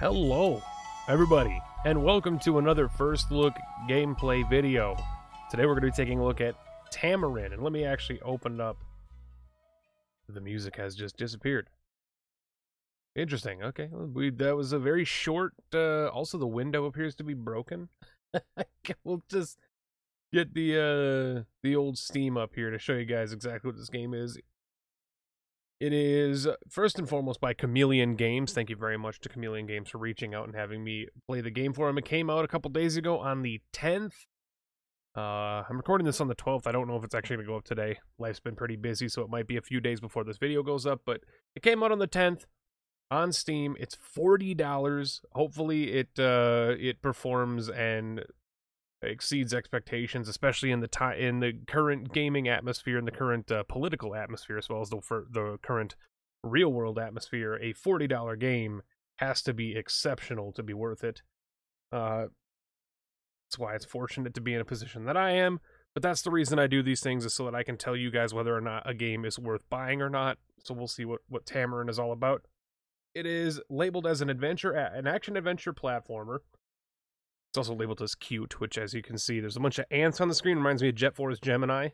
Hello, everybody, and welcome to another first look gameplay video. Today we're going to be taking a look at Tamarin, and let me actually open up. The music has just disappeared. Interesting. Okay, we, that was a very short. Uh, also, the window appears to be broken. we'll just get the uh, the old Steam up here to show you guys exactly what this game is. It is first and foremost by Chameleon Games. Thank you very much to Chameleon Games for reaching out and having me play the game for them. It came out a couple days ago on the 10th. Uh, I'm recording this on the 12th. I don't know if it's actually going to go up today. Life's been pretty busy, so it might be a few days before this video goes up, but it came out on the 10th on Steam. It's $40. Hopefully it uh it performs and exceeds expectations, especially in the time in the current gaming atmosphere and the current uh, political atmosphere, as well as the for the current real world atmosphere. A forty dollar game has to be exceptional to be worth it. Uh, that's why it's fortunate to be in a position that I am. But that's the reason I do these things is so that I can tell you guys whether or not a game is worth buying or not. So we'll see what what Tamarin is all about. It is labeled as an adventure, an action adventure platformer. It's also labeled as cute, which, as you can see, there's a bunch of ants on the screen. Reminds me of Jet Force Gemini.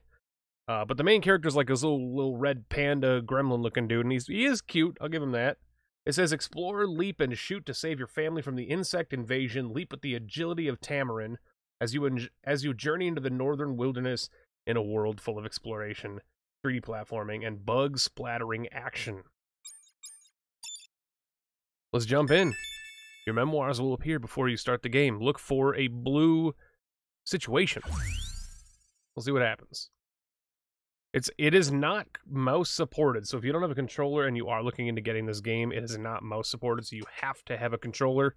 Uh, but the main character is like this little little red panda gremlin looking dude, and he's he is cute. I'll give him that. It says explore, leap, and shoot to save your family from the insect invasion. Leap with the agility of Tamarin as you as you journey into the northern wilderness in a world full of exploration, 3D platforming, and bug splattering action. Let's jump in. Your memoirs will appear before you start the game. Look for a blue situation. We'll see what happens. It's it is not mouse supported. So if you don't have a controller and you are looking into getting this game, it is not mouse supported. So you have to have a controller.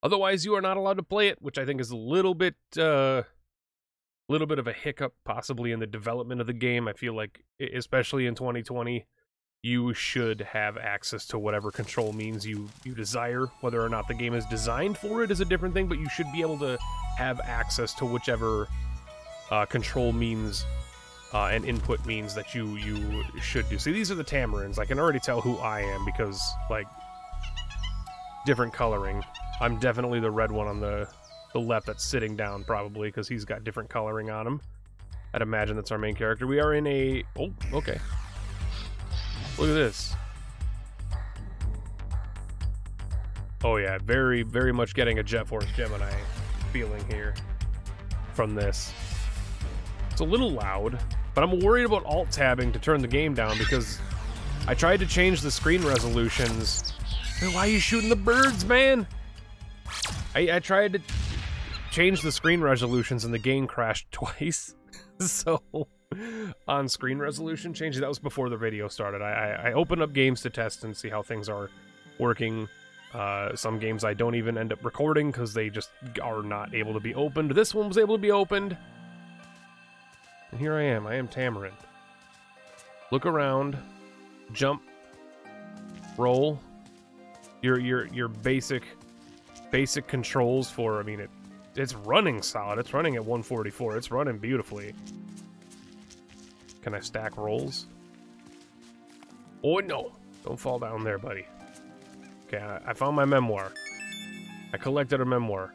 Otherwise, you are not allowed to play it, which I think is a little bit uh a little bit of a hiccup possibly in the development of the game. I feel like especially in 2020 you should have access to whatever control means you, you desire. Whether or not the game is designed for it is a different thing, but you should be able to have access to whichever uh, control means uh, and input means that you you should do. See, these are the Tamarins. I can already tell who I am because, like, different coloring. I'm definitely the red one on the, the left that's sitting down, probably, because he's got different coloring on him. I'd imagine that's our main character. We are in a... Oh, okay. Look at this. Oh yeah, very, very much getting a Jet Force Gemini feeling here from this. It's a little loud, but I'm worried about alt-tabbing to turn the game down because I tried to change the screen resolutions. Why are you shooting the birds, man? I, I tried to change the screen resolutions and the game crashed twice. so on screen resolution change. That was before the video started. I, I, I open up games to test and see how things are working. Uh, some games I don't even end up recording because they just are not able to be opened. This one was able to be opened. And here I am. I am Tamarin. Look around. Jump. Roll. Your your your basic basic controls for I mean it it's running solid. It's running at 144. It's running beautifully. Can I stack rolls? Oh, no. Don't fall down there, buddy. Okay, I, I found my memoir. I collected a memoir.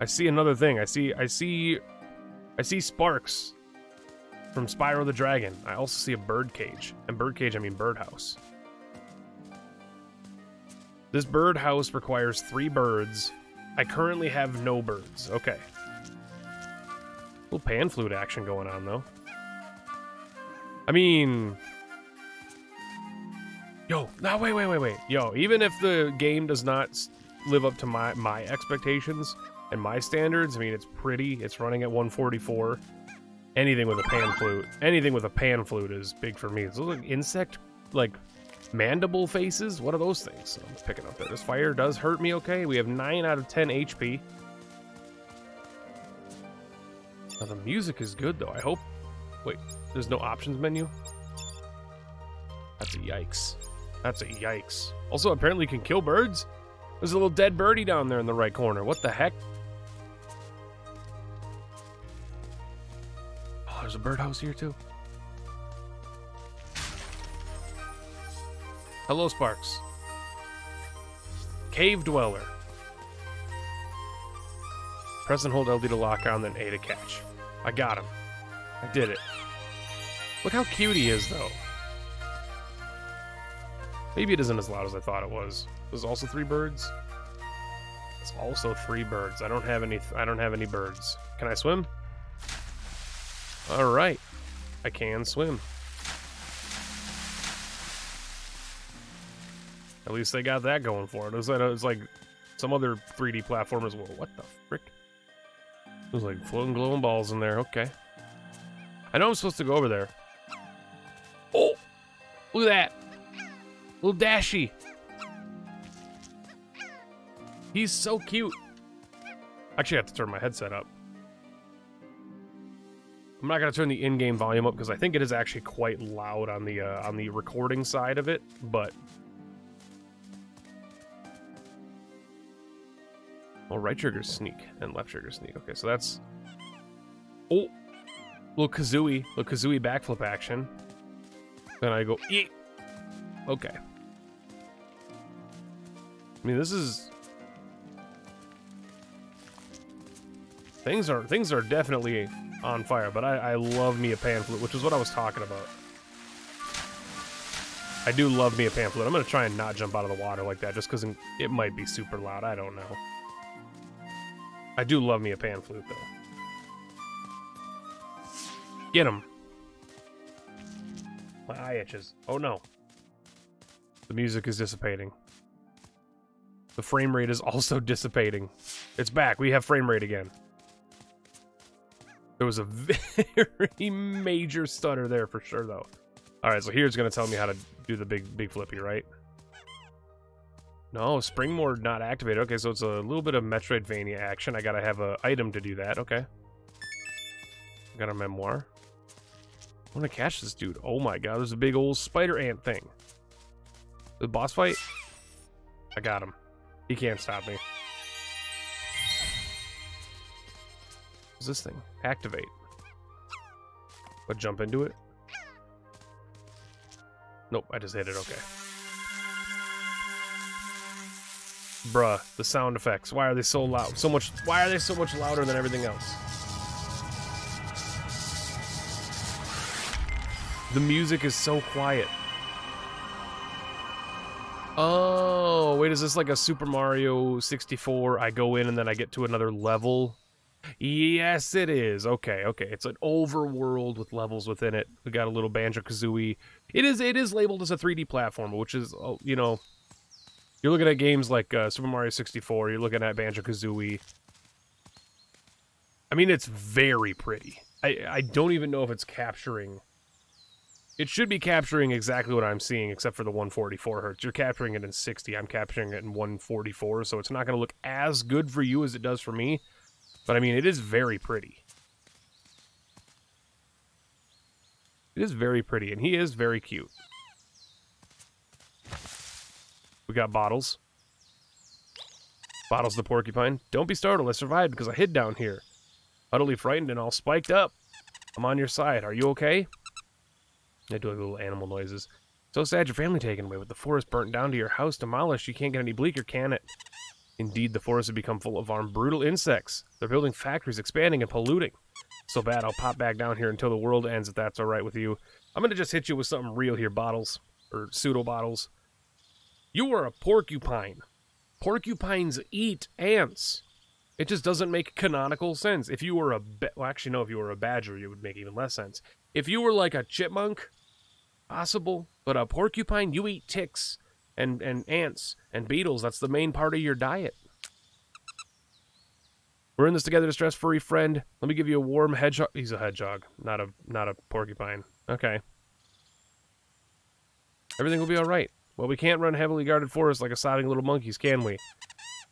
I see another thing. I see, I see, I see sparks from Spyro the Dragon. I also see a bird cage. And bird cage, I mean birdhouse. This birdhouse requires three birds. I currently have no birds. Okay. Little pan flute action going on, though. I mean... Yo, no, wait, wait, wait, wait. Yo, even if the game does not live up to my, my expectations and my standards, I mean, it's pretty. It's running at 144. Anything with a pan flute, anything with a pan flute is big for me. Those like insect, like, mandible faces? What are those things? I'm picking up there. This fire does hurt me okay. We have 9 out of 10 HP. Now the music is good though. I hope. Wait, there's no options menu. That's a yikes. That's a yikes. Also, apparently you can kill birds. There's a little dead birdie down there in the right corner. What the heck? Oh, there's a birdhouse here too. Hello, Sparks. Cave Dweller. Press and hold LD to lock on, then A to catch. I got him. I did it. Look how cute he is, though. Maybe it isn't as loud as I thought it was. There's also three birds. It's also three birds. I don't have any. I don't have any birds. Can I swim? All right, I can swim. At least they got that going for it. It was like, it like some other 3D platformers. Well, what the frick? Was like floating glowing balls in there. Okay. I know I'm supposed to go over there. Oh! Look at that! Little Dashy. He's so cute. Actually, I have to turn my headset up. I'm not gonna turn the in-game volume up because I think it is actually quite loud on the uh, on the recording side of it. But well, right trigger sneak and left trigger sneak. Okay, so that's oh, little Kazooie, little Kazooie backflip action. Then I go eat. Okay. I mean, this is things are things are definitely on fire, but I, I love me a pan flute, which is what I was talking about. I do love me a pan flute. I'm gonna try and not jump out of the water like that, just because it might be super loud. I don't know. I do love me a pan flute though. Get him. My eye itches. Oh no. The music is dissipating. The frame rate is also dissipating. It's back. We have frame rate again. There was a very major stutter there for sure, though. All right, so here's going to tell me how to do the big big flippy, right? No, spring mode not activated. Okay, so it's a little bit of Metroidvania action. I got to have an item to do that. Okay. Got a memoir. I want to catch this dude. Oh my god, there's a big old spider ant thing. The boss fight? I got him. He can't stop me. What's this thing? Activate. But jump into it? Nope, I just hit it, okay. Bruh, the sound effects. Why are they so loud? So much why are they so much louder than everything else? The music is so quiet. Oh, wait, is this like a Super Mario 64? I go in and then I get to another level? Yes, it is. Okay, okay. It's an overworld with levels within it. We got a little Banjo-Kazooie. It is it is labeled as a 3D platform, which is, oh, you know, you're looking at games like uh, Super Mario 64, you're looking at Banjo-Kazooie. I mean, it's very pretty. I, I don't even know if it's capturing it should be capturing exactly what I'm seeing, except for the 144 hertz. You're capturing it in 60. I'm capturing it in 144, so it's not going to look as good for you as it does for me. But I mean, it is very pretty. It is very pretty, and he is very cute. We got Bottles. Bottles the porcupine. Don't be startled, I survived because I hid down here. Utterly frightened and all spiked up. I'm on your side. Are you okay? They do like little animal noises. So sad your family taken away, with the forest burnt down to your house demolished. You can't get any bleaker, can it? Indeed, the forest has become full of armed, brutal insects. They're building factories, expanding, and polluting. So bad, I'll pop back down here until the world ends, if that's alright with you. I'm gonna just hit you with something real here, bottles. Or pseudo-bottles. You are a porcupine. Porcupines eat ants. It just doesn't make canonical sense. If you were a... Well, actually, no, if you were a badger, it would make even less sense. If you were like a chipmunk Possible. But a porcupine, you eat ticks and, and ants and beetles. That's the main part of your diet. We're in this together, distress furry friend. Let me give you a warm hedgehog. He's a hedgehog, not a not a porcupine. Okay. Everything will be all right. Well, we can't run heavily guarded forests like a sobbing little monkeys, can we?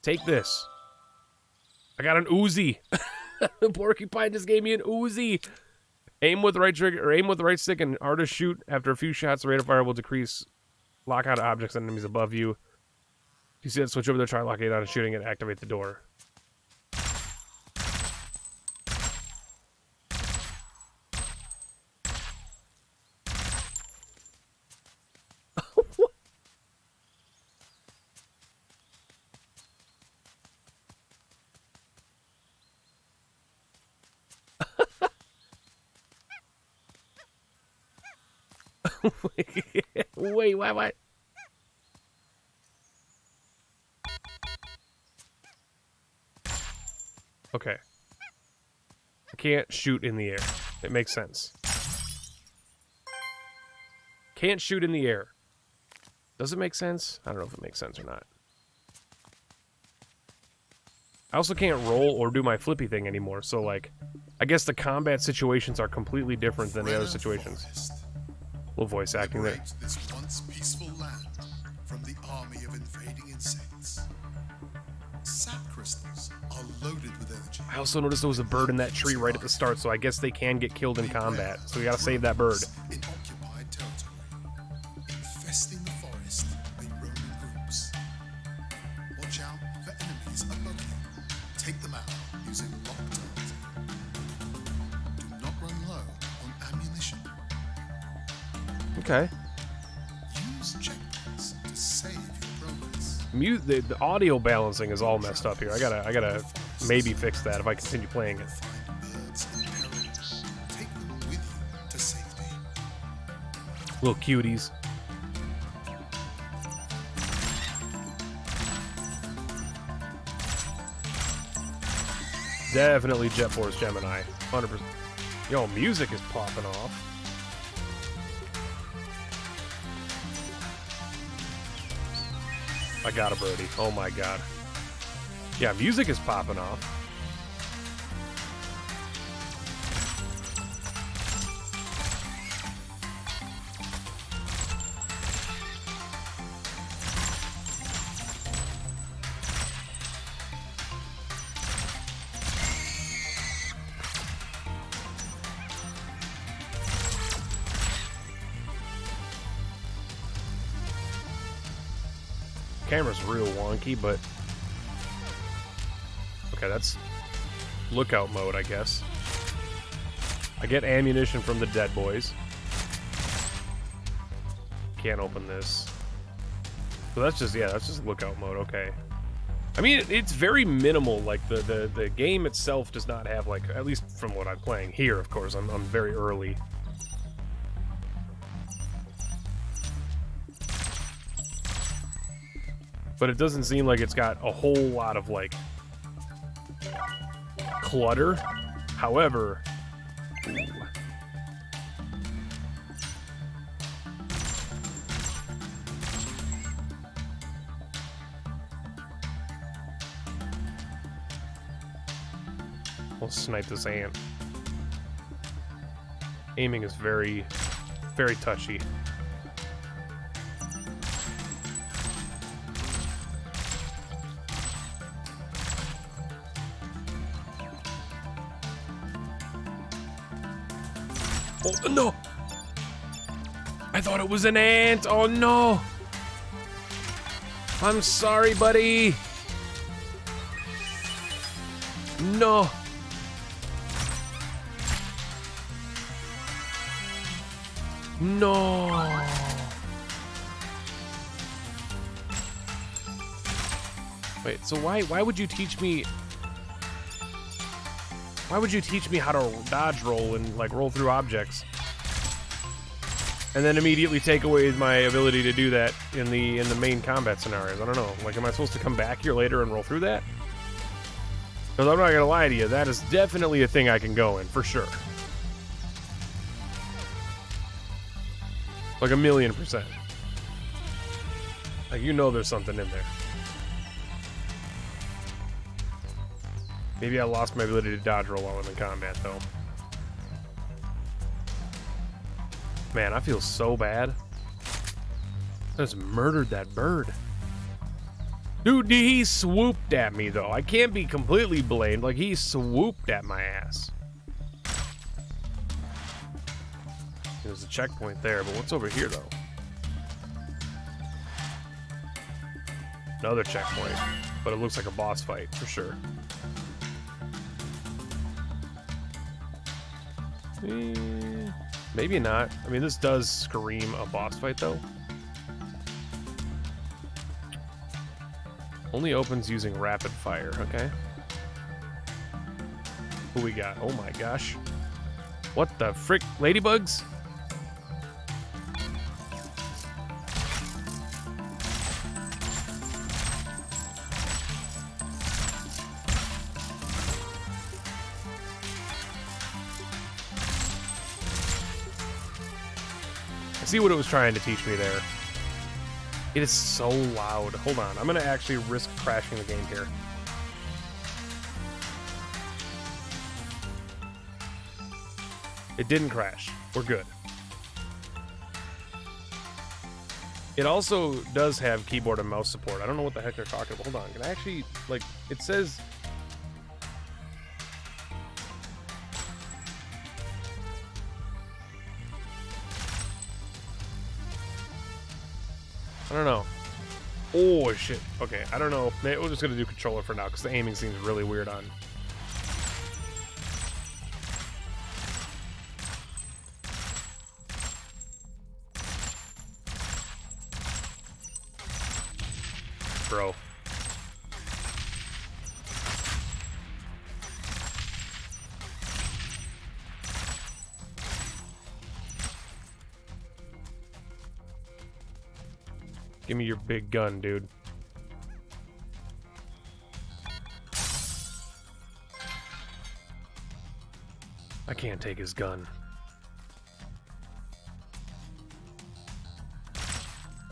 Take this. I got an Uzi. porcupine just gave me an Uzi. Aim with the right trigger or aim with the right stick and R to shoot. After a few shots, the rate of fire will decrease. Lock out objects and enemies above you. You see that switch over there, try locking it on and shooting it, activate the door. Wait, what? What? Okay. I can't shoot in the air. It makes sense. Can't shoot in the air. Does it make sense? I don't know if it makes sense or not. I also can't roll or do my flippy thing anymore, so like, I guess the combat situations are completely different than the other situations. Little voice acting there. Also noticed there was a bird in that tree right at the start, so I guess they can get killed in combat. So we gotta save that bird. In occupied territory. Infesting the forest, they roam in groups. Watch out for enemies above you. Take them out using locked Do not run low on ammunition. Okay. Use checkpoints to save your progress. Mu the, the audio balancing is all messed up here. I gotta I gotta maybe fix that if I continue playing it. Little cuties. Definitely Jet Force Gemini. 100%. Yo, music is popping off. I got a birdie. Oh my god. Yeah, music is popping off. Camera's real wonky, but okay, that's lookout mode, I guess. I get ammunition from the dead boys. Can't open this. So that's just yeah, that's just lookout mode. Okay. I mean, it's very minimal. Like the the the game itself does not have like at least from what I'm playing here. Of course, I'm I'm very early. but it doesn't seem like it's got a whole lot of like clutter. However, ooh. we'll snipe this ant. Aiming is very, very touchy. It was an ant! Oh, no! I'm sorry, buddy! No! No! Wait, so why why would you teach me why would you teach me how to dodge roll and like roll through objects? And then immediately take away my ability to do that in the in the main combat scenarios. I don't know. Like, am I supposed to come back here later and roll through that? Because I'm not gonna lie to you, that is definitely a thing I can go in for sure. Like a million percent. Like you know, there's something in there. Maybe I lost my ability to dodge roll while I'm in combat, though. Man, I feel so bad. I just murdered that bird. Dude, he swooped at me, though. I can't be completely blamed. Like, he swooped at my ass. There's a checkpoint there, but what's over here, though? Another checkpoint. But it looks like a boss fight, for sure. Eh, maybe not. I mean, this does scream a boss fight, though. Only opens using rapid fire, okay. Who we got? Oh my gosh. What the frick? Ladybugs? See what it was trying to teach me there. It is so loud. Hold on. I'm going to actually risk crashing the game here. It didn't crash. We're good. It also does have keyboard and mouse support. I don't know what the heck they're talking about. Hold on. Can I actually, like, it says... Oh, shit. Okay, I don't know. Maybe We're just going to do controller for now, because the aiming seems really weird on big gun, dude. I can't take his gun.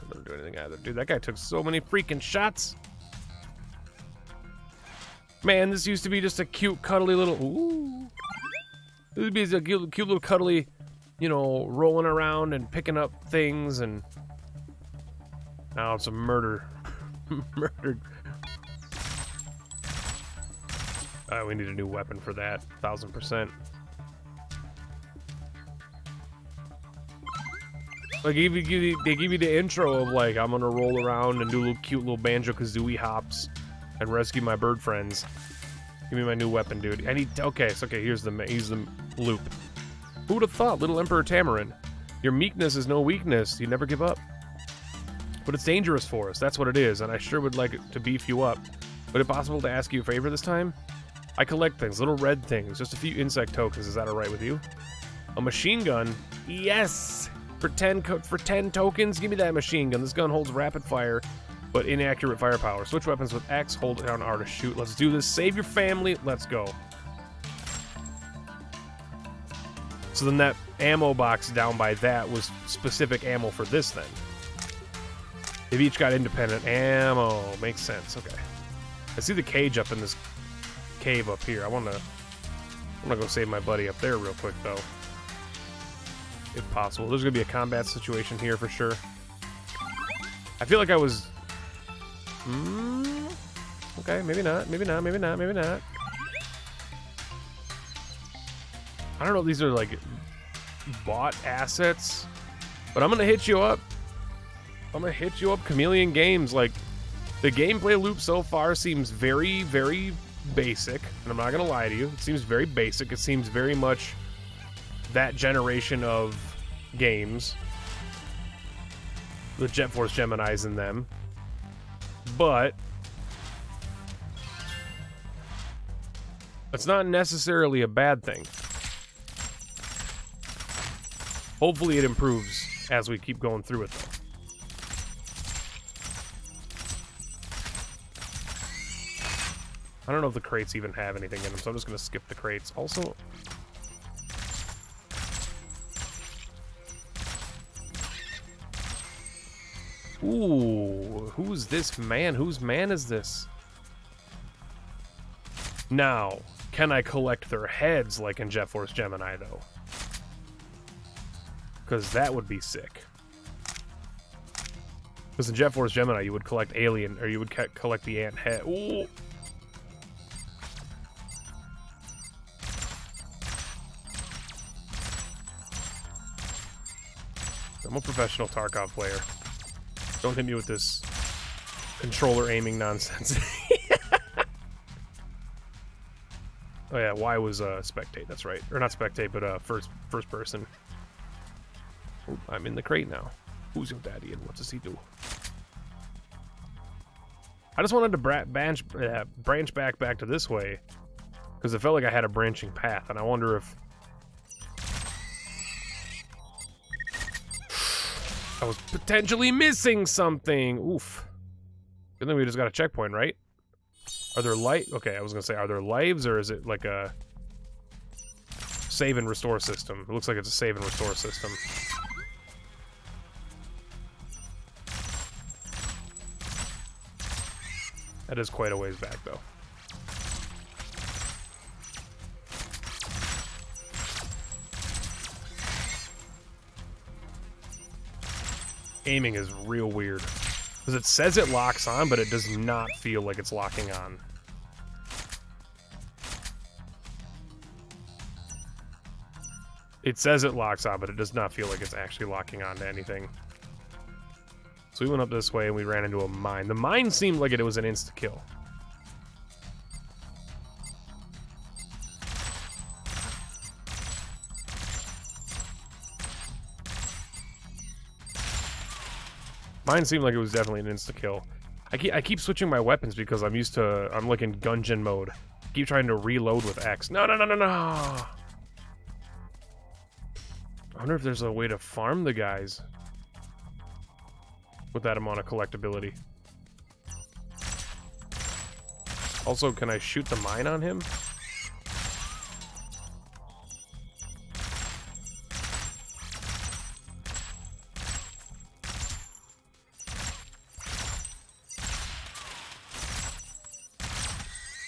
Doesn't do anything either. Dude, that guy took so many freaking shots. Man, this used to be just a cute, cuddly little... Ooh. This would be a cute, cute little cuddly, you know, rolling around and picking up things and... Now it's a murder. murder. Uh, we need a new weapon for that. Thousand percent. Like give you, they give you the intro of like I'm gonna roll around and do little cute little banjo kazooie hops and rescue my bird friends. Give me my new weapon, dude. I need okay, so okay, here's the here's the loop. Who would have thought, little Emperor Tamarin? Your meekness is no weakness. You never give up. But it's dangerous for us. That's what it is, and I sure would like to beef you up. Would it possible to ask you a favor this time? I collect things, little red things, just a few insect tokens. Is that alright with you? A machine gun? Yes! For 10 for 10 tokens, give me that machine gun. This gun holds rapid fire, but inaccurate firepower. Switch weapons with X, hold down R to shoot. Let's do this. Save your family. Let's go. So then that ammo box down by that was specific ammo for this then. They've each got independent ammo. Makes sense. Okay. I see the cage up in this cave up here. I want to... I'm to go save my buddy up there real quick, though if possible. There's to be a combat situation here for sure. I feel like I was... Mm, okay, maybe not, maybe not, maybe not, maybe not. I don't know if these are like bought assets, but I'm to hit you up. I'm to hit you up, Chameleon Games. Like, the gameplay loop so far seems very, very basic, and I'm not to lie to you. It seems very basic. It seems very much that generation of games. The Jet Force Geminis in them. But that's not necessarily a bad thing. Hopefully it improves as we keep going through it though. I don't know if the crates even have anything in them, so I'm just going to skip the crates. Also, Ooh, who's this man? Whose man is this? Now, can I collect their heads like in Jet Force Gemini, though? Because that would be sick. Because in Jet Force Gemini, you would collect alien, or you would collect the ant head. Ooh. I'm a professional Tarkov player. Don't hit me with this controller aiming nonsense. oh yeah, Y was uh, spectate. That's right, or not spectate, but uh, first first person. Ooh, I'm in the crate now. Who's your daddy and what does he do? I just wanted to branch uh, branch back back to this way because it felt like I had a branching path, and I wonder if I was potentially missing something. Oof. And then we just got a checkpoint, right? Are there light? Okay, I was gonna say, are there lives or is it like a save and restore system? It looks like it's a save and restore system. That is quite a ways back, though. Aiming is real weird. Because it says it locks on, but it does not feel like it's locking on. It says it locks on, but it does not feel like it's actually locking on to anything. So we went up this way and we ran into a mine. The mine seemed like it, was an insta-kill. Mine seemed like it was definitely an insta-kill. I keep, I keep switching my weapons because I'm used to... I'm like in Gungeon mode. I keep trying to reload with X. No, no, no, no, no! I wonder if there's a way to farm the guys with that amount of collectability. Also, can I shoot the mine on him?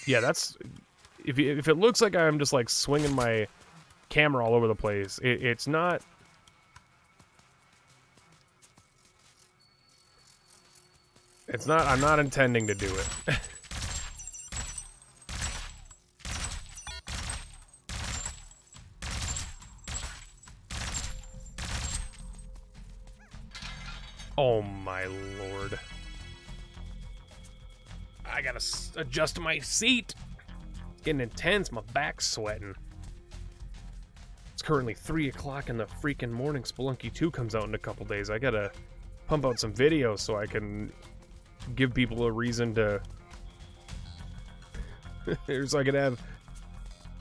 Yeah, that's... If, if it looks like I'm just, like, swinging my camera all over the place, it, it's not It's not, I'm not intending to do it. oh my lord. I gotta adjust my seat. It's getting intense, my back's sweating. It's currently 3 o'clock in the freaking morning. Spelunky 2 comes out in a couple days. I gotta pump out some videos so I can give people a reason to so I can have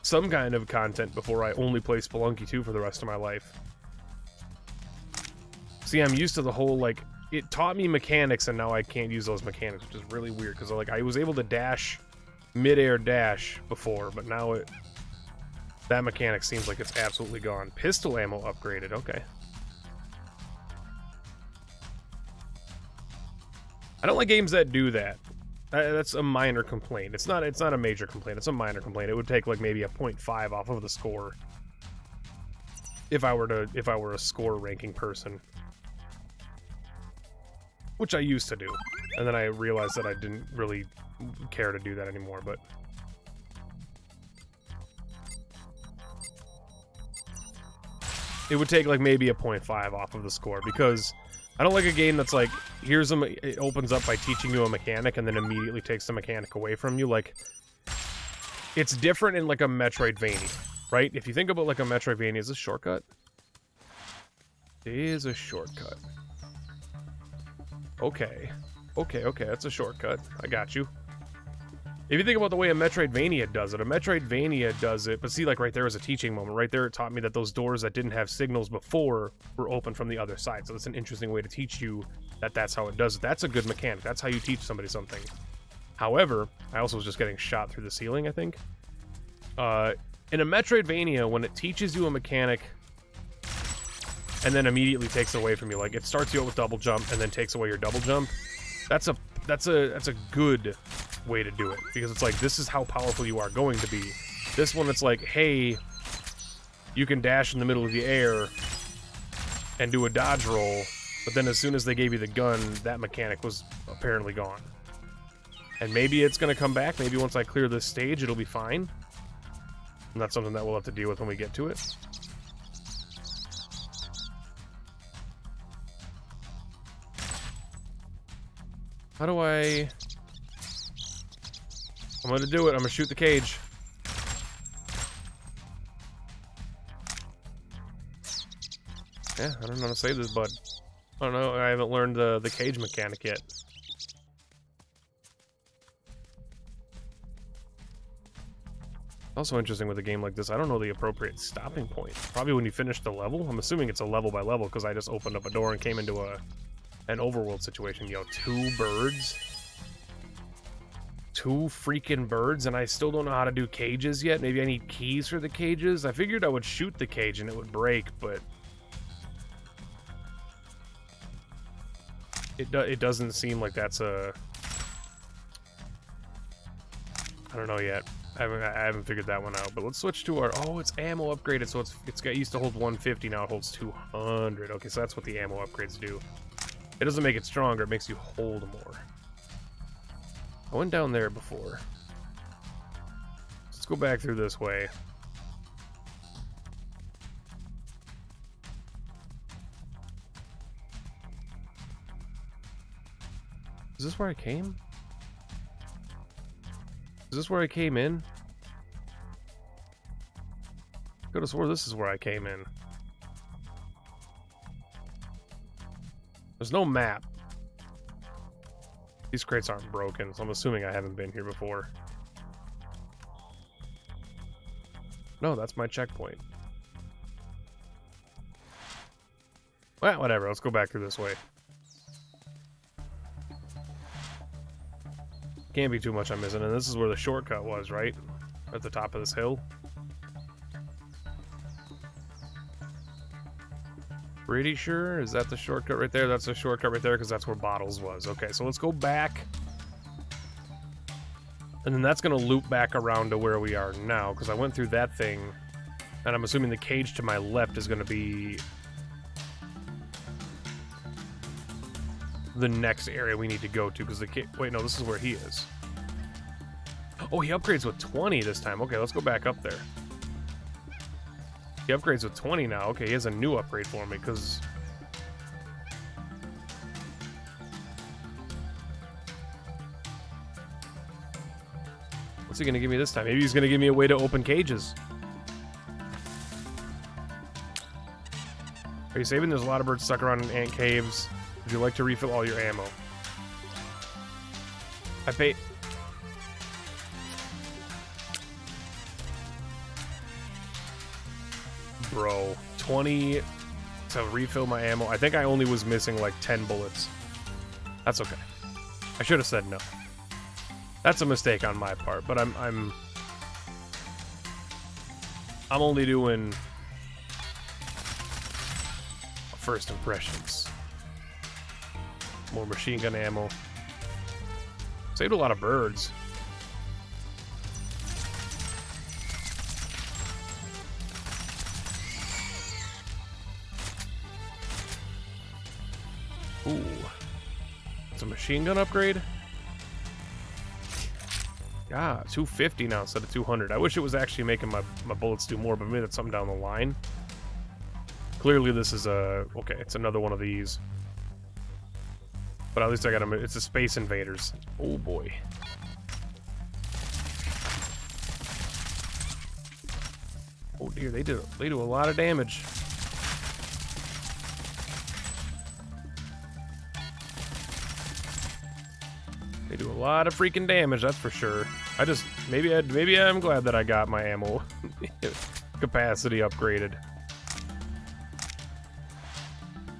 some kind of content before I only play Spelunky 2 for the rest of my life. See, I'm used to the whole, like, it taught me mechanics and now I can't use those mechanics, which is really weird, because, like, I was able to dash, mid-air dash before, but now it, that mechanic seems like it's absolutely gone. Pistol ammo upgraded, okay. I don't like games that do that. Uh, that's a minor complaint. It's not. It's not a major complaint. It's a minor complaint. It would take like maybe a 0.5 off of the score if I were to if I were a score ranking person, which I used to do, and then I realized that I didn't really care to do that anymore. But it would take like maybe a 0.5 off of the score because I don't like a game that's like, here's a, it opens up by teaching you a mechanic and then immediately takes the mechanic away from you. Like, it's different in like a Metroidvania, right? If you think about like a Metroidvania, is a shortcut? It is a shortcut. Okay. Okay, okay, that's a shortcut. I got you. If you think about the way a Metroidvania does it, a Metroidvania does it, but see, like right there was a teaching moment. Right there, it taught me that those doors that didn't have signals before were open from the other side. So that's an interesting way to teach you that that's how it does it. That's a good mechanic. That's how you teach somebody something. However, I also was just getting shot through the ceiling, I think. Uh, in a Metroidvania, when it teaches you a mechanic and then immediately takes away from you, like it starts you out with double jump and then takes away your double jump, that's a that's a that's a good way to do it because it's like this is how powerful you are going to be. This one, it's like, hey, you can dash in the middle of the air and do a dodge roll, but then as soon as they gave you the gun, that mechanic was apparently gone. And maybe it's going to come back. Maybe once I clear this stage, it'll be fine. And that's something that we'll have to deal with when we get to it. How do I... I'm gonna do it. I'm gonna shoot the cage. Yeah, I don't know how to save this, bud. I don't know. I haven't learned the, the cage mechanic yet. Also interesting with a game like this, I don't know the appropriate stopping point. Probably when you finish the level. I'm assuming it's a level by level because I just opened up a door and came into a an overworld situation. Yo, two birds two freaking birds and I still don't know how to do cages yet. Maybe I need keys for the cages. I figured I would shoot the cage and it would break, but it do it doesn't seem like that's a I don't know yet. I haven't, I haven't figured that one out. But let's switch to our. Oh, it's ammo upgraded, so it's it's got used to hold 150. Now it holds 200. Okay, so that's what the ammo upgrades do. It doesn't make it stronger. It makes you hold more. I went down there before. Let's go back through this way. Is this where I came? Is this where I came in? Could have swore this is where I came in. There's no map. These crates aren't broken, so I'm assuming I haven't been here before. No, that's my checkpoint. Well, whatever. Let's go back through this way. Can't be too much I'm missing. And this is where the shortcut was, right? At the top of this hill. Pretty sure. Is that the shortcut right there? That's the shortcut right there because that's where Bottles was. Okay, so let's go back. And then that's going to loop back around to where we are now because I went through that thing. And I'm assuming the cage to my left is going to be the next area we need to go to because the kid. Wait, no, this is where he is. Oh, he upgrades with 20 this time. Okay, let's go back up there. He upgrades with 20 now. Okay, he has a new upgrade for me because. What's he gonna give me this time? Maybe he's gonna give me a way to open cages. Are you saving? There's a lot of birds stuck around in ant caves. Would you like to refill all your ammo? I pay. Bro, 20 to refill my ammo. I think I only was missing like 10 bullets. That's okay. I should have said no. That's a mistake on my part, but I'm I'm I'm only doing first impressions. More machine gun ammo. Saved a lot of birds. Machine gun upgrade? Yeah, 250 now instead of 200. I wish it was actually making my, my bullets do more, but maybe that's something down the line. Clearly this is a... Okay, it's another one of these. But at least I got them. It's a Space Invaders. Oh boy. Oh dear, they do they do a lot of damage. They do a lot of freaking damage, that's for sure. I just maybe I maybe I'm glad that I got my ammo capacity upgraded.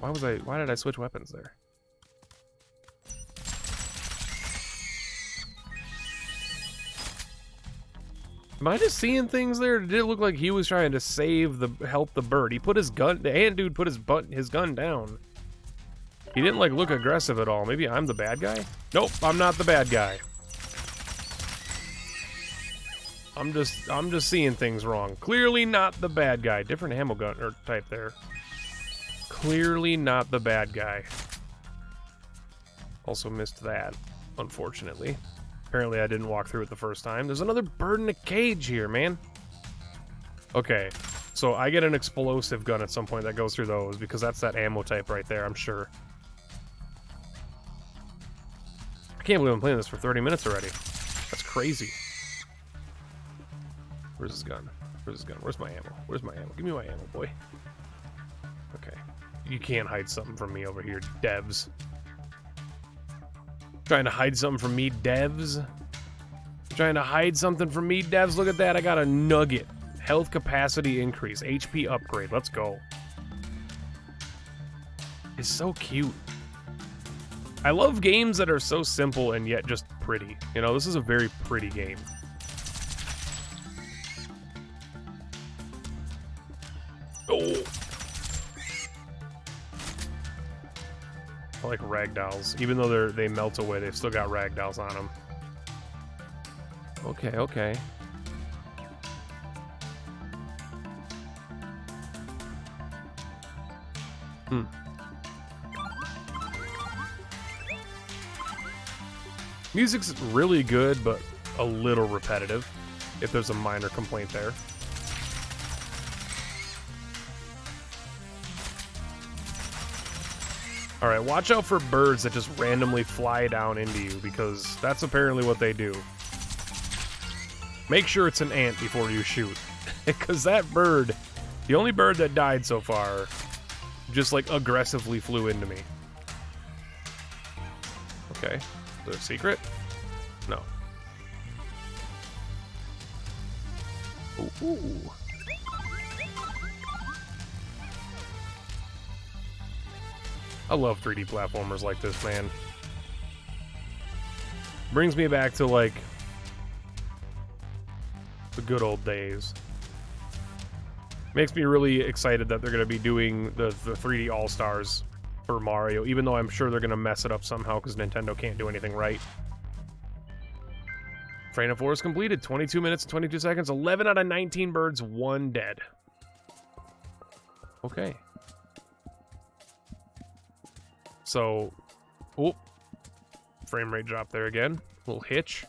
Why was I why did I switch weapons there? Am I just seeing things there? Did it look like he was trying to save the help the bird? He put his gun. The ant dude put his butt his gun down. He didn't like look aggressive at all. Maybe I'm the bad guy. Nope, I'm not the bad guy. I'm just I'm just seeing things wrong. Clearly not the bad guy. Different ammo gun or type there. Clearly not the bad guy. Also missed that, unfortunately. Apparently I didn't walk through it the first time. There's another bird in a cage here, man. Okay, so I get an explosive gun at some point that goes through those because that's that ammo type right there, I'm sure. Can't believe I'm playing this for 30 minutes already. That's crazy. Where's this gun? Where's his gun? Where's my ammo? Where's my ammo? Give me my ammo, boy. Okay. You can't hide something from me over here, devs. Trying to hide something from me, devs. Trying to hide something from me, devs. Look at that. I got a nugget. Health capacity increase. HP upgrade. Let's go. It's so cute. I love games that are so simple and yet just pretty. You know, this is a very pretty game. Oh. I like ragdolls. Even though they're they melt away, they've still got ragdolls on them. Okay, okay. Hmm. Music's really good, but a little repetitive, if there's a minor complaint there. Alright, watch out for birds that just randomly fly down into you, because that's apparently what they do. Make sure it's an ant before you shoot. Because that bird, the only bird that died so far, just like aggressively flew into me. Okay. A secret? No. Ooh. I love 3D platformers like this, man. Brings me back to like the good old days. Makes me really excited that they're going to be doing the, the 3D All For Mario, even though I'm sure they're going to mess it up somehow because Nintendo can't do anything right. Train of Four is completed. 22 minutes 22 seconds. 11 out of 19 birds, one dead. Okay. So, oh, frame rate drop there again. Little hitch.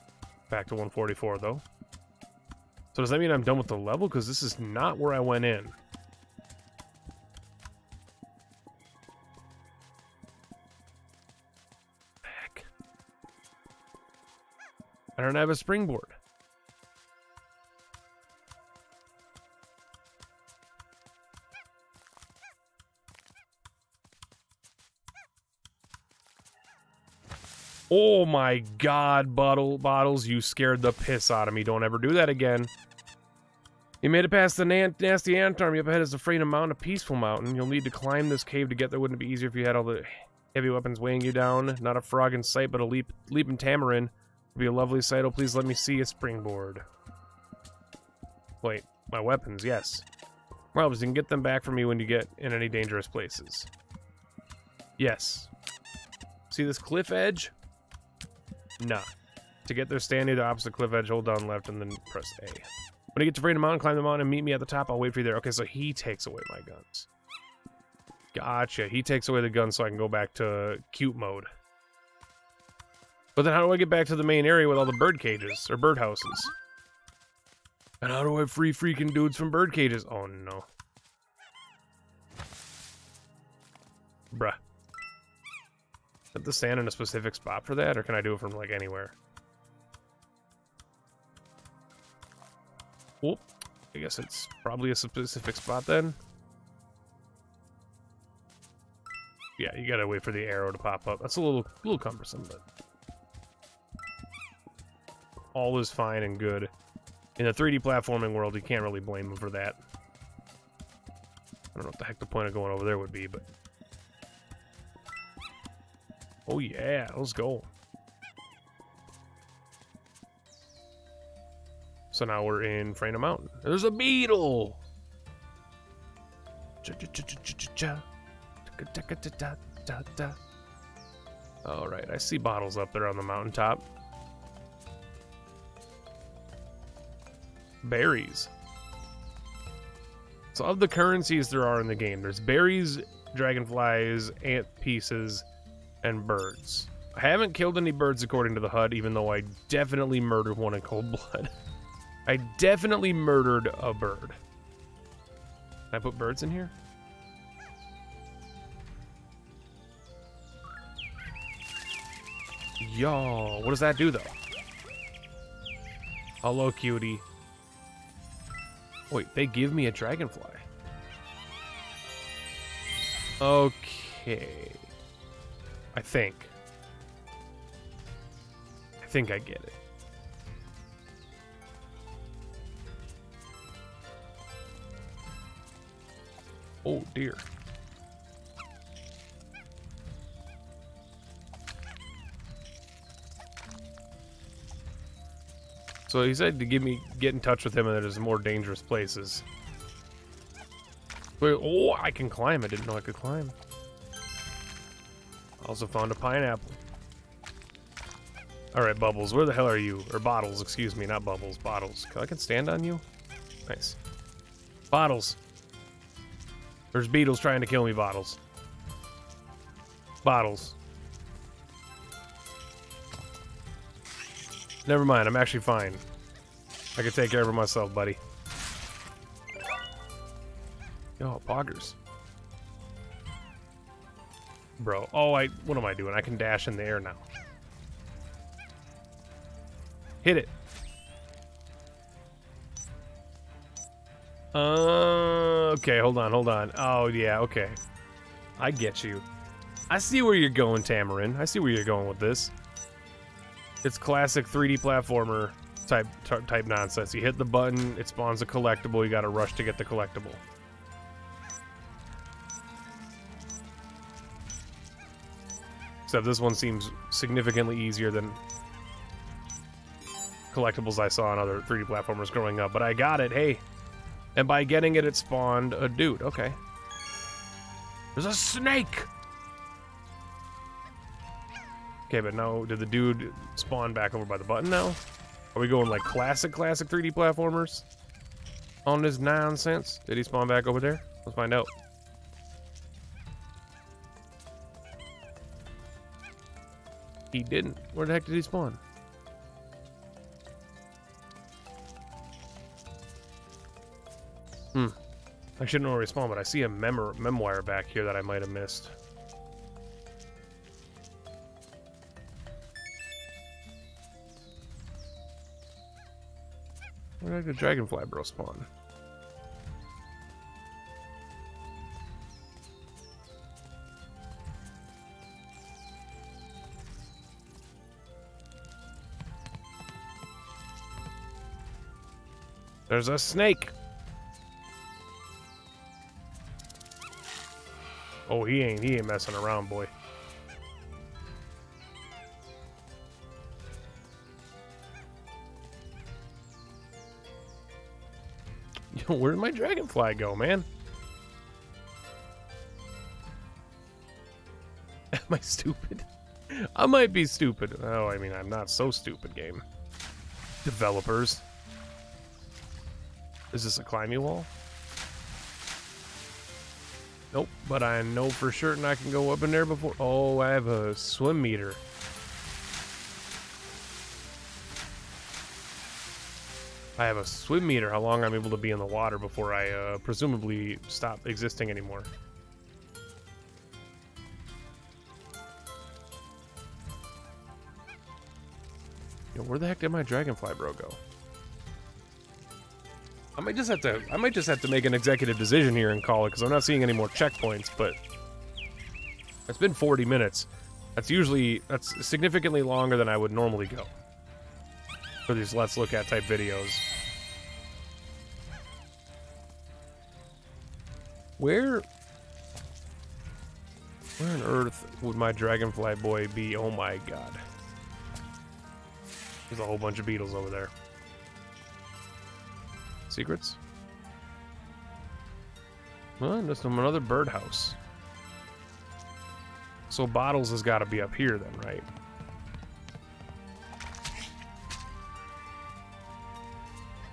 Back to 144 though. So does that mean I'm done with the level? Because this is not where I went in. I don't have a springboard. Oh my god, bottle bottles, you scared the piss out of me. Don't ever do that again. You made it past the nasty ant army. Up ahead is the Freedom Mountain, a peaceful mountain. You'll need to climb this cave to get there. Wouldn't it be easier if you had all the heavy weapons weighing you down? Not a frog in sight, but a leap, leaping tamarin. Would be a lovely sight. Oh, please let me see a springboard. Wait, my weapons, yes. Well, you can get them back from me when you get in any dangerous places. Yes. See this cliff edge? Nah. To get there, stand near the opposite cliff edge, hold down left, and then press A. When you get to Freedom Mountain, climb the mountain and meet me at the top. I'll wait for you there. Okay, so he takes away my guns. Gotcha. He takes away the guns so I can go back to cute mode. But then how do I get back to the main area with all the bird cages, or bird houses? And how do I free freaking dudes from bird cages? Oh, no. Bruh. Have to stand in a specific spot for that, or can I do it from, like, anywhere? Whoop. I guess it's probably a specific spot then. Yeah, you gotta wait for the arrow to pop up. That's a little, little cumbersome, but all is fine and good. In the 3D platforming world, you can't really blame them for that. I don't know what the heck the point of going over there would be, but... Oh yeah, let's go. So now we're in Freedom Mountain. There's a beetle! Alright, I see bottles up there on the mountaintop. Berries. So of the currencies there are in the game, there's berries, dragonflies, ant pieces, and birds. I haven't killed any birds according to the HUD, even though I definitely murdered one in cold blood. I definitely murdered a bird. Can I put birds in here? Yo, what does that do though? Hello, cutie. Wait, they give me a dragonfly. Okay. I think. I think I get it. Oh dear. So he said to give me get in touch with him and there's more dangerous places. Wait, oh, I can climb. I didn't know I could climb. I also found a pineapple. All right, Bubbles, where the hell are you? Or Bottles, excuse me, not Bubbles, Bottles. I can stand on you? Nice. Bottles. There's beetles trying to kill me, Bottles. Bottles. Never mind, I'm actually fine. I can take care of it myself, buddy. Yo, poggers. Bro, oh, I, what am I doing? I can dash in the air now. Hit it. Uh, okay, hold on, hold on. Oh, yeah, okay. I get you. I see where you're going, Tamarin. I see where you're going with this. It's classic 3D platformer type type nonsense. You hit the button, it spawns a collectible, you gotta rush to get the collectible. Except this one seems significantly easier than collectibles I saw on other 3D platformers growing up. But I got it, hey. And by getting it, it spawned a dude. Okay. There's a snake! Okay, but now, did the dude spawn back over by the button now? Are we going like classic, classic 3D platformers? On this nonsense? Did he spawn back over there? Let's find out. He didn't. Where the heck did he spawn? Hmm. I shouldn't know where he spawned, but I see a memor memoir back here that I might have missed. Where did the dragonfly bro spawn? There's a snake. Oh, he ain't he ain't messing around, boy. Yo, where'd my dragonfly go, man? Am I stupid? I might be stupid. Oh, I mean, I'm not so stupid, game. Developers. Is this a climbing wall? Nope, but I know for certain I can go up in there before. Oh, I have a swim meter. I have a swim meter, how long I'm able to be in the water before I uh, presumably stop existing anymore. Yo, where the heck did my dragonfly bro go? I might just have to I might just have to make an executive decision here and call it because I'm not seeing any more checkpoints, but it's been 40 minutes. That's usually that's significantly longer than I would normally go for these let's look at type videos. Where where on earth would my dragonfly boy be? Oh my god. There's a whole bunch of beetles over there. Secrets? Well, just another birdhouse. So Bottles has got to be up here then, right?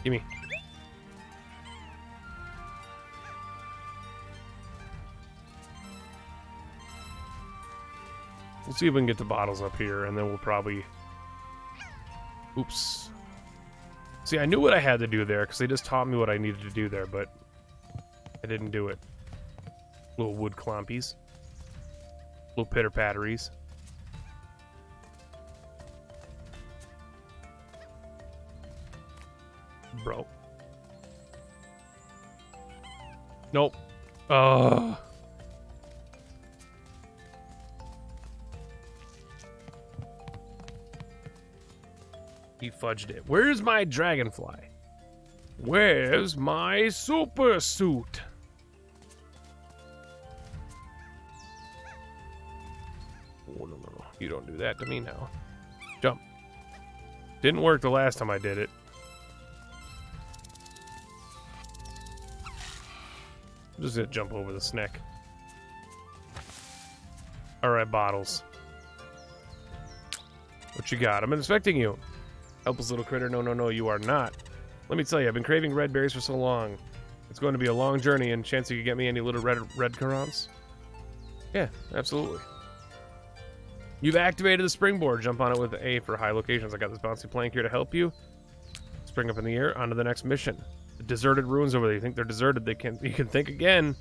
Gimme. We'll see if we can get the bottles up here, and then we'll probably... Oops. See, I knew what I had to do there, because they just taught me what I needed to do there, but I didn't do it. Little wood clompies. Little pitter-patteries. Bro. Nope. Ugh. He fudged it. Where's my dragonfly? Where's my super suit? Oh, no, no, no. You don't do that to me now. Jump. Didn't work the last time I did it. Just gonna jump over the snack. Alright, bottles. What you got? I'm inspecting you. Helpless little critter. No, no, no, you are not. Let me tell you, I've been craving red berries for so long. It's going to be a long journey, and chance you could get me any little red red currants? Yeah, absolutely. You've activated the springboard. Jump on it with A for high locations. I got this bouncy plank here to help you. Spring up in the air, onto the next mission. Deserted ruins over there. You think they're deserted? They can. You can think again.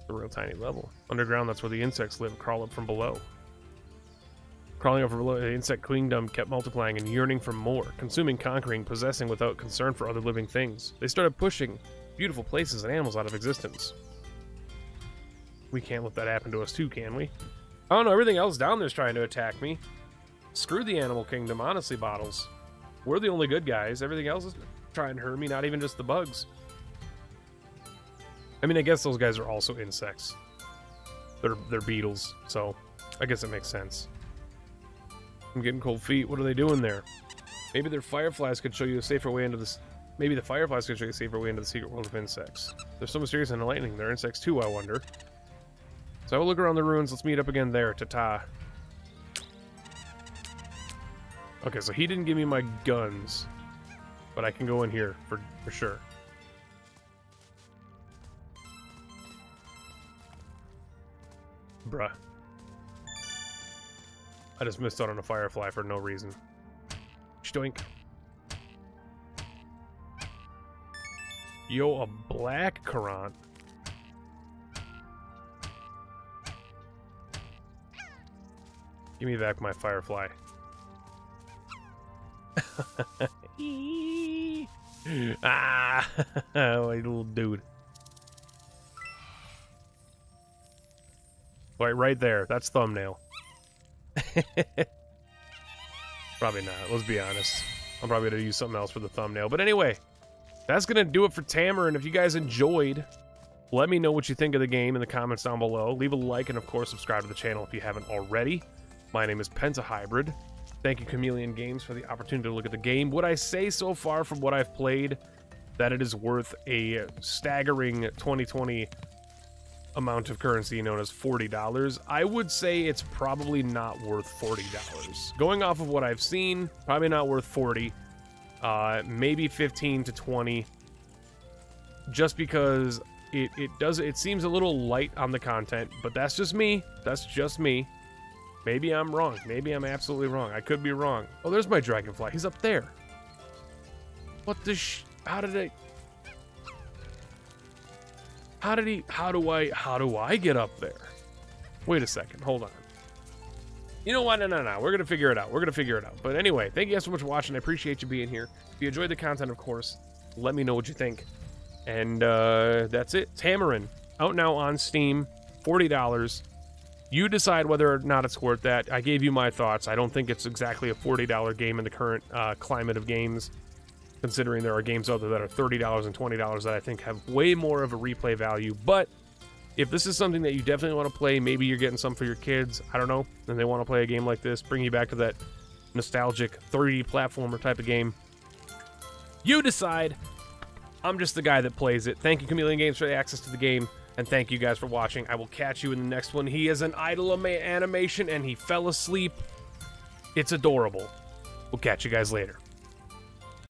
It's a real tiny level. Underground, that's where the insects live. Crawl up from below. Crawling over below, the insect kingdom kept multiplying and yearning for more, consuming, conquering, possessing without concern for other living things. They started pushing beautiful places and animals out of existence. We can't let that happen to us too, can we? Oh, Don't know, everything else down there's trying to attack me. Screw the animal kingdom, honestly, Bottles. We're the only good guys. Everything else is trying and hurt me, not even just the bugs. I mean, I guess those guys are also insects. They're, they're beetles, so I guess it makes sense. I'm getting cold feet. What are they doing there? Maybe their fireflies could show you a safer way into this. Maybe the fireflies could show you a safer way into the secret world of insects. They're so mysterious and enlightening. They're insects too, I wonder. So I will look around the ruins. Let's meet up again there. Ta-ta. Okay, so he didn't give me my guns. But I can go in here for, for sure. Bruh. I just missed out on a firefly for no reason. Stoink. Yo, a black currant. Give me back my firefly. ah, my little dude. Right, right there. That's thumbnail. probably not. Let's be honest. I'm probably gonna use something else for the thumbnail. But anyway, that's gonna do it for Tamarin. If you guys enjoyed, let me know what you think of the game in the comments down below. Leave a like and of course subscribe to the channel if you haven't already. My name is Pentahybrid. Thank you, Chameleon Games, for the opportunity to look at the game. Would I say so far from what I've played that it is worth a staggering 2020 amount of currency known as $40. I would say it's probably not worth $40. Going off of what I've seen, probably not worth 40. Uh, maybe 15 to 20. Just because it, it does it seems a little light on the content, but that's just me. That's just me. Maybe I'm wrong. Maybe I'm absolutely wrong. I could be wrong. Oh, there's my dragonfly. He's up there. What the sh... How did I... How did he... How do I... How do I get up there? Wait a second. Hold on. You know what? No, no, no. We're going to figure it out. We're going to figure it out. But anyway, thank you guys so much for watching. I appreciate you being here. If you enjoyed the content, of course, let me know what you think. And uh, that's it. Tamarin. Out now on Steam. $40. You decide whether or not it's worth that. I gave you my thoughts. I don't think it's exactly a $40 game in the current uh, climate of games, considering there are games out there that are $30 and $20 that I think have way more of a replay value. But if this is something that you definitely want to play, maybe you're getting some for your kids, I don't know, and they want to play a game like this, bring you back to that nostalgic 3D platformer type of game, you decide. I'm just the guy that plays it. Thank you, Chameleon Games, for the access to the game. And thank you guys for watching. I will catch you in the next one. He is an idol idle animation and he fell asleep. It's adorable. We'll catch you guys later.